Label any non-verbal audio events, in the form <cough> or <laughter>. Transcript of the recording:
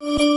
you <laughs>